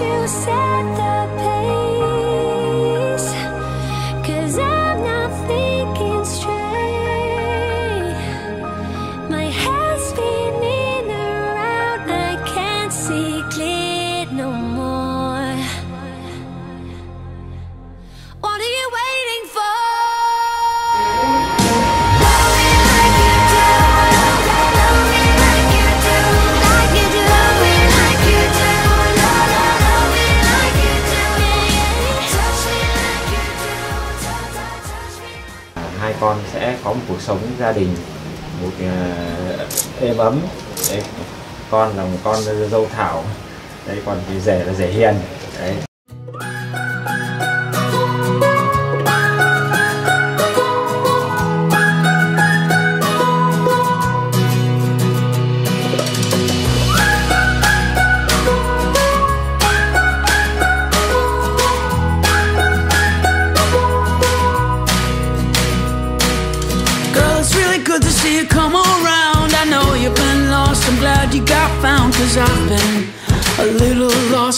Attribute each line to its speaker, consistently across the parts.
Speaker 1: You set the pace.
Speaker 2: Con sẽ có một cuộc sống gia đình một uh, êm ấm. Đấy. con là một con dâu thảo. Đấy còn cái rể là rể hiền. Đấy.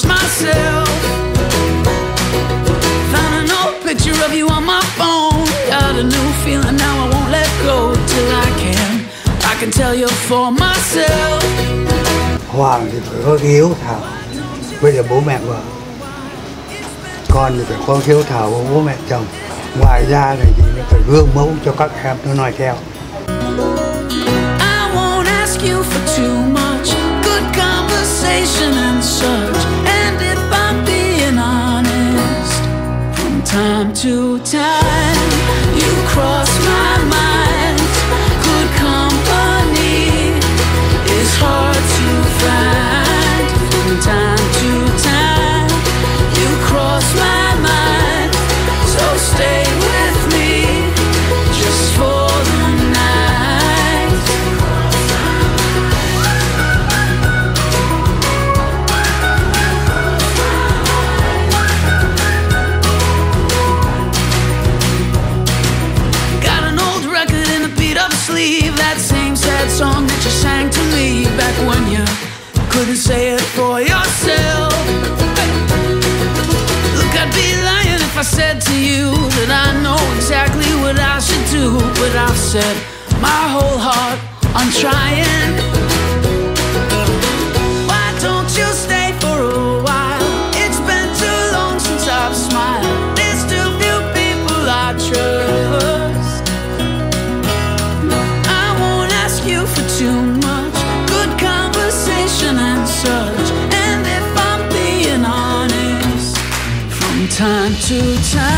Speaker 3: Lost myself. Found an old picture of you on my phone. Got a new feeling now, I won't let go till I can. I can tell you for myself.
Speaker 4: Hoàng thì phải có hiếu thảo Bây giờ bố mẹ vợ Con thì phải có hiếu thảo với bố mẹ chồng Ngoài ra thì chị phải gương mẫu cho các em nó nói theo
Speaker 3: I won't ask you for too much good conversation and such. Time to time, you cross my say it for yourself. Look, I'd be lying if I said to you that I know exactly what I should do, but I've set my whole heart on trying. to try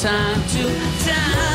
Speaker 3: time to time.